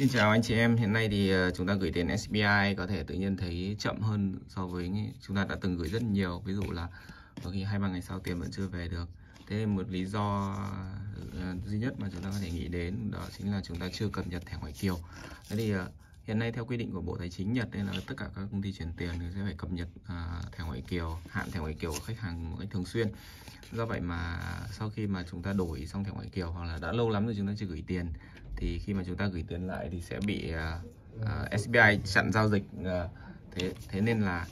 Xin chào anh chị em, hiện nay thì ờ, chúng ta gửi tiền SBI có thể tự nhiên thấy chậm hơn so với chúng ta đã từng gửi rất nhiều Ví dụ là có khi hai ba ngày sau tiền vẫn chưa về được. Thế một lý do ờ, duy nhất mà chúng ta có thể nghĩ đến đó chính là chúng ta chưa cập nhật thẻ ngoại kiều. Thế thì ờ, hiện nay theo quy định của Bộ Tài chính Nhật nên là tất cả các công ty chuyển tiền thì sẽ phải cập nhật à, thẻ ngoại kiều, hạn thẻ ngoại kiều của khách hàng một cách thường xuyên. Do vậy mà sau khi mà chúng ta đổi xong thẻ ngoại kiều hoặc là đã lâu lắm rồi chúng ta chưa gửi tiền thì khi mà chúng ta gửi tiền lại thì sẽ bị à, à, SBI chặn giao dịch à, thế thế nên là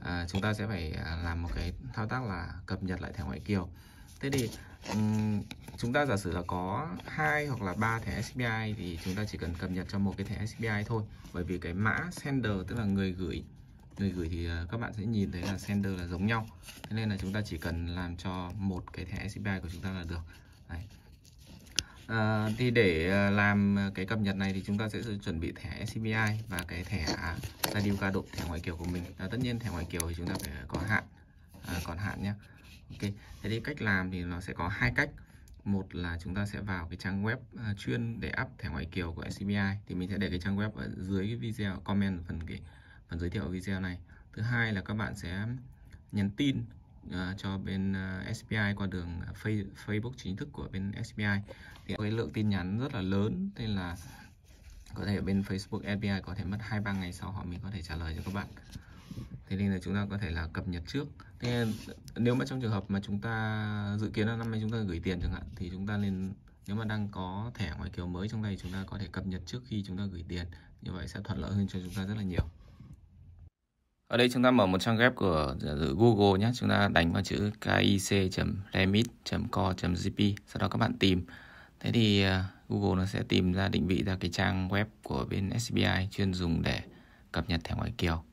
à, chúng ta sẽ phải à, làm một cái thao tác là cập nhật lại thẻ ngoại kiều. Thế thì um, chúng ta giả sử là có hai hoặc là ba thẻ SBI thì chúng ta chỉ cần cập nhật cho một cái thẻ SBI thôi. Bởi vì cái mã sender tức là người gửi người gửi thì à, các bạn sẽ nhìn thấy là sender là giống nhau. Thế nên là chúng ta chỉ cần làm cho một cái thẻ SBI của chúng ta là được. Đấy. À, thì để ờ, làm cái cập nhật này thì chúng ta sẽ chuẩn bị thẻ SCBI và cái thẻ radio ca độ thẻ ngoại kiều của mình. À, tất nhiên thẻ ngoại kiều thì chúng ta phải có hạn, à, còn hạn nhé. Ok, thế thì cách làm thì nó sẽ có hai cách. Một là chúng ta sẽ vào cái trang web chuyên để up thẻ ngoại kiều của SCBI thì mình sẽ để cái trang web ở dưới cái video comment phần cái phần giới thiệu video này. Thứ hai là các bạn sẽ nhắn tin uh, cho bên à, uh, SBI qua đường à, Facebook chính thức của bên SBI thì cái lượng tin nhắn rất là lớn nên là có thể bên Facebook SBI có thể mất hai ba ngày sau họ mình có thể trả lời cho các bạn. Thế nên là chúng ta có thể là cập nhật trước. Thế nếu mà trong trường hợp mà chúng ta dự kiến là năm nay chúng ta gửi tiền chẳng hạn thì chúng ta nên nếu mà đang có thẻ ngoại kiều mới trong đây chúng ta có thể cập nhật trước khi chúng ta gửi tiền. Như vậy sẽ thuận lợi hơn cho chúng ta rất là nhiều ở đây chúng ta mở một trang web của Google nhé. Chúng ta đánh vào chữ kic.remit.co.jp sau đó các bạn tìm. Thế thì à, Google nó sẽ tìm ra định vị ra cái trang web của bên SBI chuyên dùng để cập nhật thẻ ngoại kiều.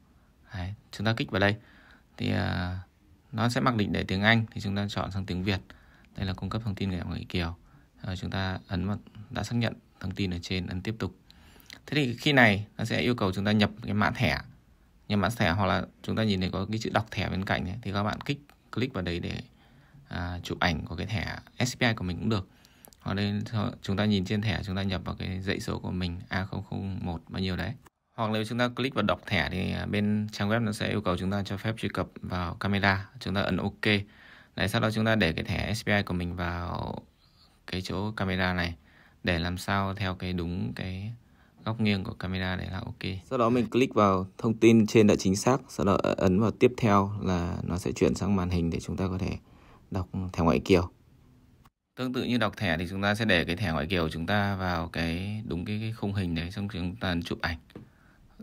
Đấy, chúng ta kích vào đây. Thì à, nó sẽ mặc định để tiếng Anh thì chúng ta chọn sang tiếng Việt. Đây là cung cấp thông tin thẻ ngoại kiều. Rồi chúng ta ấn vào đã xác nhận thông tin ở trên ấn tiếp tục. Thế thì khi này nó sẽ yêu cầu chúng ta nhập cái mã thẻ nhập mã thẻ hoặc là chúng ta nhìn thấy có cái chữ đọc thẻ bên cạnh này, thì các bạn kích click vào đấy để à, chụp ảnh của cái thẻ SBI của mình cũng được. Hoặc đây chúng ta nhìn trên thẻ chúng ta nhập vào cái dãy số của mình A001 bao nhiêu đấy. Hoặc nếu chúng ta click vào đọc thẻ thì à, bên trang web nó sẽ yêu cầu chúng ta cho phép truy cập vào camera. Chúng ta ấn OK. Đấy sau đó chúng ta để cái thẻ SBI của mình vào cái chỗ camera này để làm sao theo cái đúng cái góc nghiêng của camera để là ok sau đó mình click vào thông tin trên đã chính xác sau đó ấn vào tiếp theo là nó sẽ chuyển sang màn hình để chúng ta có thể đọc thẻ ngoại kiều Tương tự như đọc thẻ thì chúng ta sẽ để cái thẻ ngoại kiều chúng ta vào cái đúng cái, cái khung hình đấy xong chúng ta chụp ảnh.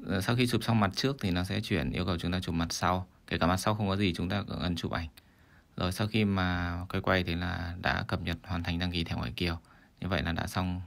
Ờ, sau khi chụp xong mặt trước thì nó sẽ chuyển yêu cầu chúng ta chụp mặt sau. Kể cả mặt sau không có gì chúng ta cũng ấn chụp ảnh. Rồi sau khi mà quay quay thì là đã cập nhật hoàn thành đăng ký thẻ ngoại kiều. Như vậy là đã xong